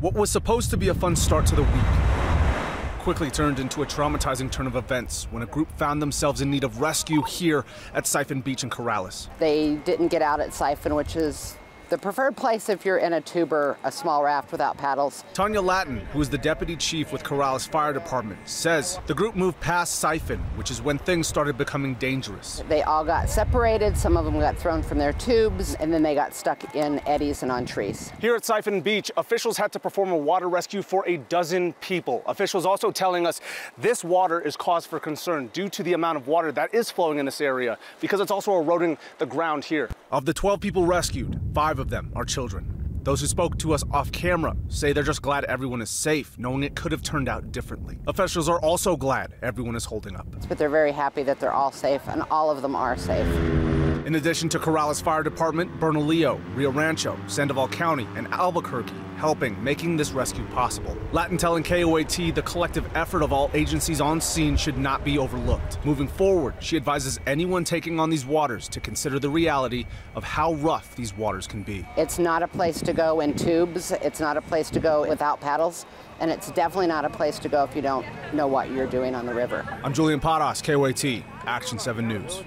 What was supposed to be a fun start to the week quickly turned into a traumatizing turn of events when a group found themselves in need of rescue here at Siphon Beach in Corrales. They didn't get out at Siphon, which is the preferred place if you're in a tube or a small raft without paddles. Tanya Lattin, who is the deputy chief with Corrales Fire Department, says the group moved past Siphon, which is when things started becoming dangerous. They all got separated, some of them got thrown from their tubes, and then they got stuck in eddies and on trees. Here at Siphon Beach, officials had to perform a water rescue for a dozen people. Officials also telling us this water is cause for concern due to the amount of water that is flowing in this area because it's also eroding the ground here. Of the 12 people rescued, five of them are children. Those who spoke to us off camera say they're just glad everyone is safe, knowing it could have turned out differently. Officials are also glad everyone is holding up. But they're very happy that they're all safe, and all of them are safe. In addition to Corrales Fire Department, Bernalillo, Rio Rancho, Sandoval County, and Albuquerque helping, making this rescue possible. Lattin telling KOAT the collective effort of all agencies on scene should not be overlooked. Moving forward, she advises anyone taking on these waters to consider the reality of how rough these waters can be. It's not a place to go in tubes, it's not a place to go without paddles, and it's definitely not a place to go if you don't know what you're doing on the river. I'm Julian Padas, KOAT, Action 7 News.